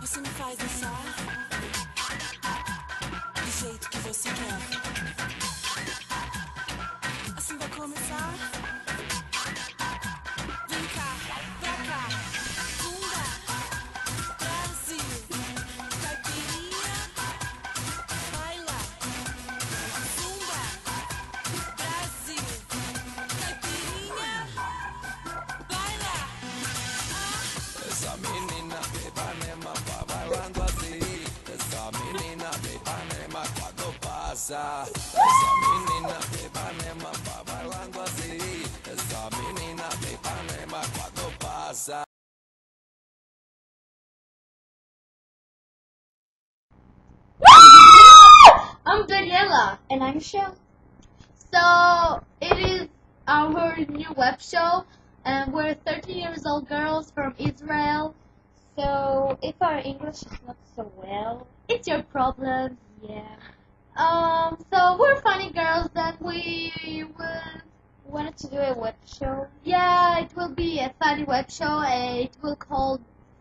Você me faz dançar do jeito que você quer. Menina de Ipanema bailando menina de Ipanema. I'm Daniela. And I'm Michelle. So it is our new web show, and we're 13 years old girls from Israel. So if our English is not so well, It's your problem. yeah, Um, so we're funny girls, that we will. wanted to do a web show. Yeah, it will be a funny web show, it will called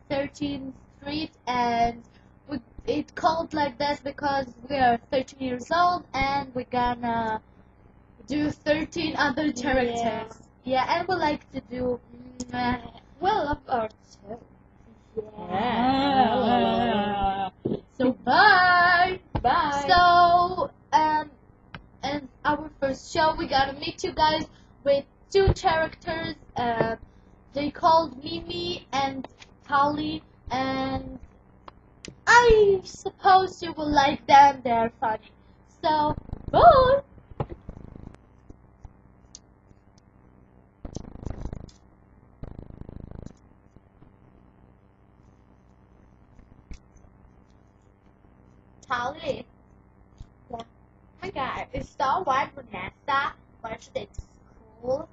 13th Street, and we, it called like this because we are 13 years old, and we're gonna do 13 other characters. Yeah, and we like to do. mm, Well, of our show. First show, we gotta meet you guys with two characters. Uh, they called Mimi and Tali, and I suppose you will like them. They're funny. So bye. Tali. God, is so why Vanessa went to the school?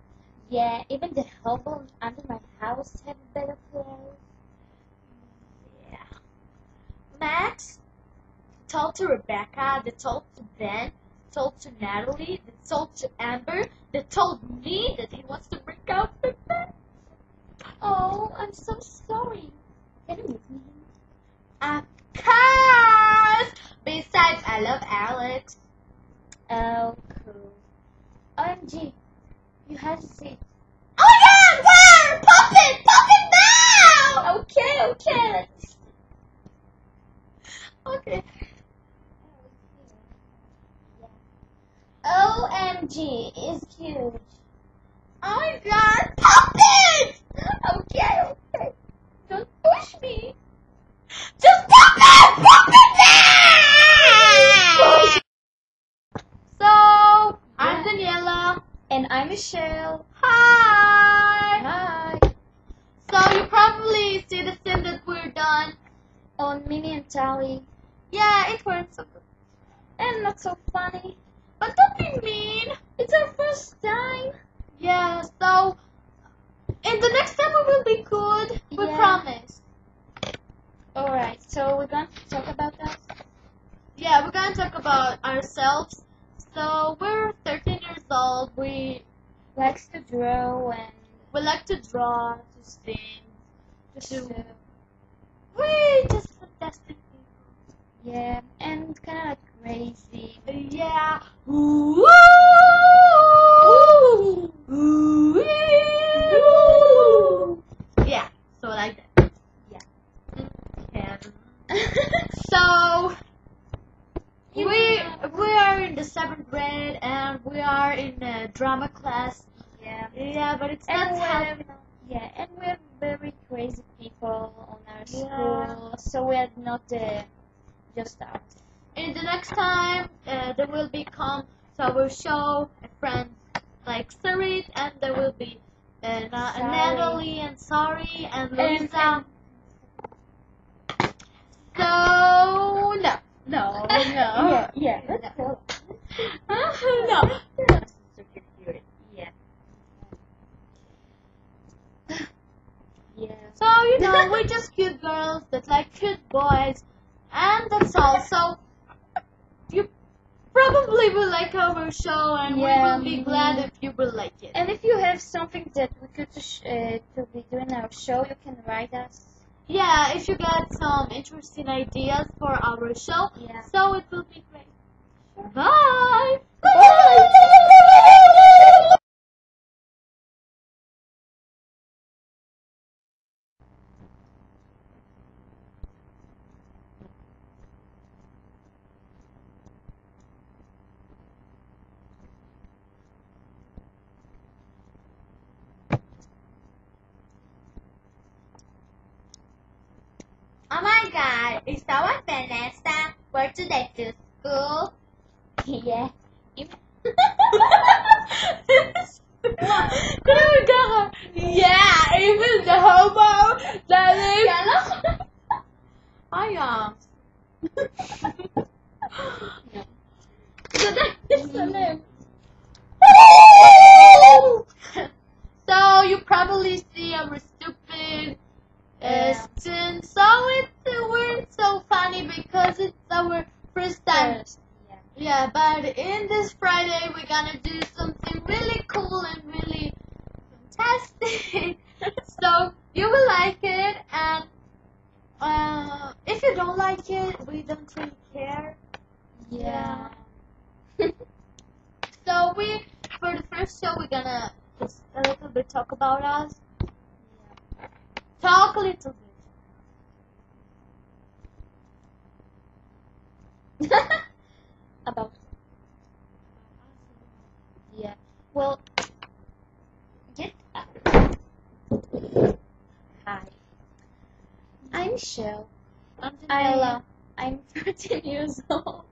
yeah, even the hobo under my house have better clothes. Yeah. Max told to Rebecca, they told to Ben, told to Natalie, they told to Amber, they told me that he wants to break up with them. Oh, I'm so sorry. Can you me? Of course! Besides, I love Alex. Oh, cool. OMG, you have to see. Oh god, where? Pop it! Pop it now! Okay, okay. Okay. OMG is huge. Oh my god, pop it! Okay, okay. Don't push me. Just pop it! Pop it now! So, I'm Daniela. And I'm Michelle. Hi! Hi. So, you probably see the scene that we're done. On Mimi and Tali. Yeah, it weren't so good. And not so funny. But don't be mean. It's our first time. Yeah, so, and the next time we will be good. We Yeah. promise. Alright, so we're going to talk about that. Yeah, we're gonna talk about ourselves. So we're 13 years old. We Likes to draw and we like to draw, to sing. To- uh, We just yeah, and kind of like crazy. Yeah. Ooh. Ooh. Yeah. So like that. Yeah. So we we are in the seventh grade and we are in a drama class. Yeah. Yeah, but it's And not we're, yeah, and we're very crazy people on our Yeah. school, so we're not uh, just us. in the next time uh, there will be come to our show a friend like Sarit and there will be uh, Na- Natalie and Sari and And- Lisa. So no, no, no, Yeah, yeah, no. Yeah. Yeah. So you know we're just cute girls that like cute boys, and that's all. So you probably will like our show, and Yeah, we will be glad if you will like it. And if you have something that we could sh- uh, to be doing our show, you can write us. yeah, if you got some interesting ideas for our show, Yeah. so it will be great. Bye. Oh my god, is our Vanessa? Where do they do school? yeah. Kenapa kau? Yeah, even the homo that is. Ayam. so that is the name. so you probably see stupid uh, Yeah. So it's we're so funny because it's our first time. Yeah. Yeah, but in this Friday we're gonna do something really cool and really fantastic. so you will like it, and uh, if you don't like it, we don't really care. Yeah. So we, for the first show, we're gonna just a little bit talk about us. Talk a little bit. About. Yeah. Well. Get up. Hi. I'm Shell. I'm I love. I'm 13 years old.